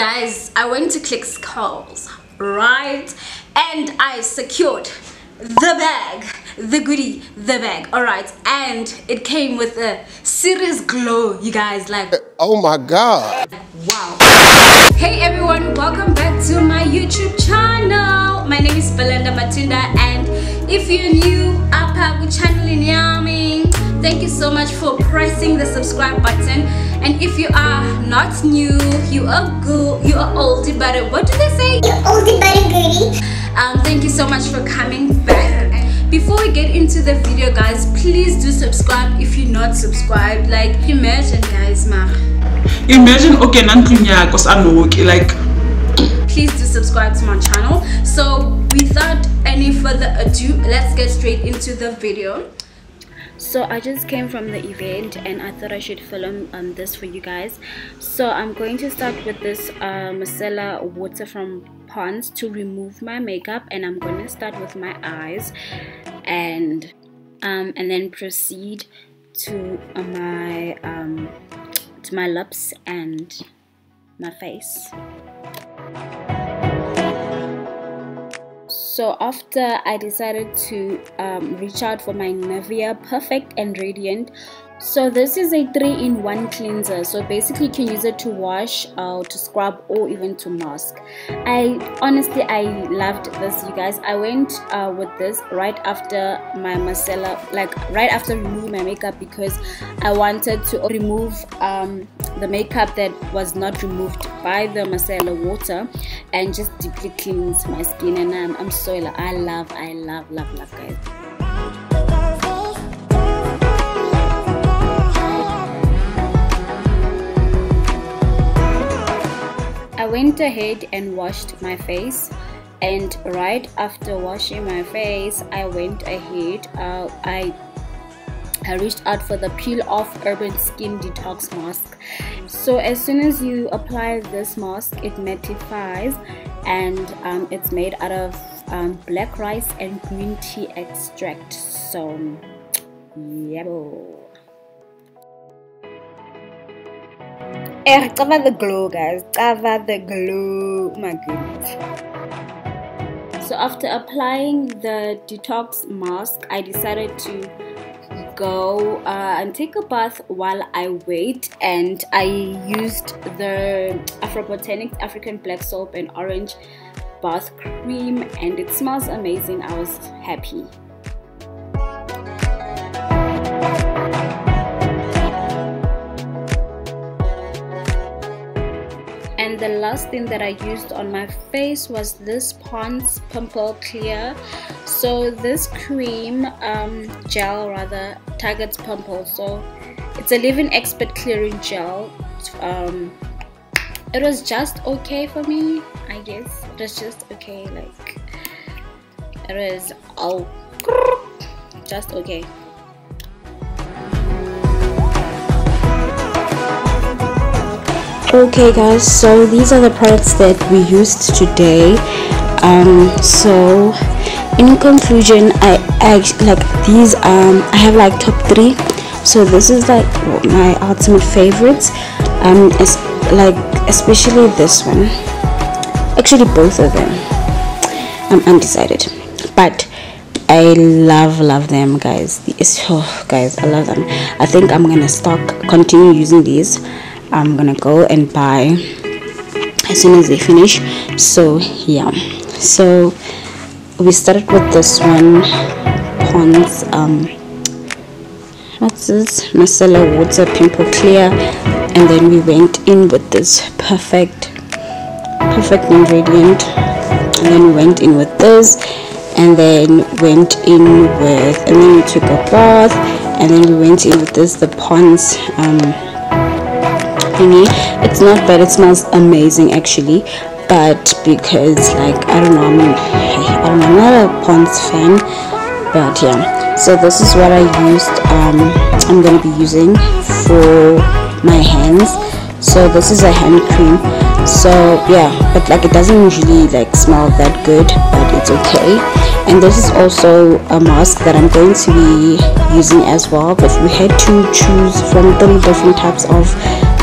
guys i went to Clicks Curls right? And i secured the bag the goodie the bag all right? And it came with a serious glow you guys like uh, oh my god. wow. Hey everyone welcome back to my youtube channel. My name is belinda matinda and if you're new up channel in yami thank you so much for pressing the subscribe button. And if you are not new you are good you are oldie but what do they say? You oldie but a goodie um thank you so much for coming back. Before we get into the video guys please do subscribe if you're not subscribed. Like imagine guys ma. Imagine okay nandlwini yakho sanoki like please do subscribe to my channel. So without any further ado let's get straight into the video so i just came from the event and i thought i should film um, this for you guys. So i'm going to start with this uh, micellar water from Pond's to remove my makeup and i'm going to start with my eyes and um, and then proceed to uh, my um, to my lips and my face so after I decided to um, reach out for my Nivea Perfect and Radiant so this is a three-in-one cleanser. So basically you can use it to wash or to scrub or even to mask. I honestly i loved this you guys. I went uh, with this right after my micellar like right after removing my makeup because i wanted to remove um, the makeup that was not removed by the micellar water and just deeply cleans my skin. And I'm, I'm so i love i love love love guys. I went ahead and washed my face. And right after washing my face I went ahead uh, I I reached out for the peel off urban skin detox mask so as soon as you apply this mask it mattifies and um, it's made out of um, black rice and green tea extract so yeah Eh, cover the glow, guys. Cover the glow. My goodness. So after applying the detox mask, I decided to go uh, and take a bath while I wait and I used the Afro Botanics African Black Soap and Orange Bath Cream and it smells amazing. I was happy. and the last thing that I used on my face was this Pond's Pimple Clear so this cream um, gel rather targets pimples so it's a living expert clearing gel. Um, it was just okay for me I guess. It was just okay like it was oh just okay. Okay guys so these are the products that we used today. Um so in conclusion i actually like these um i have like top three. So this is like my ultimate favorites. Um it's like especially this one. Actually both of them. I'm undecided. But I love love them guys. These oh guys I love them. I think I'm gonna stock continue using these. I'm gonna go and buy as soon as they finish. So yeah. So we started with this one Pond's um what's this? Micellar water pimple clear and then we went in with this perfect perfect ingredient. And then we went in with this and then went in with and then we took a bath and then we went in with this the Pond's um thingy. It's not bad it smells amazing actually but because like i don't know i i'm not a Pond's fan but yeah. So this is what i used um i'm gonna be using for my hands. So this is a hand cream. So yeah but like it doesn't usually like smell that good but it's okay. And this is also a mask that i'm going to be using as well but we had to choose from three different types of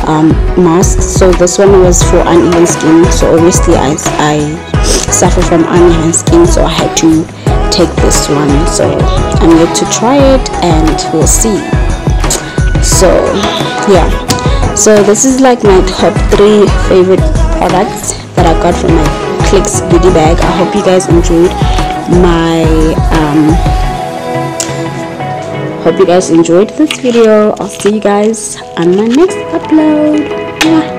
um, masks. So this one was for uneven skin so obviously I, I suffer from uneven skin so I had to take this one. So I'm yet to try it and we'll see. So yeah. So this is like my top three favorite products that I got from my Clicks goodie bag. I hope you guys enjoyed my um, hope you guys enjoyed this video. I'll see you guys on my next upload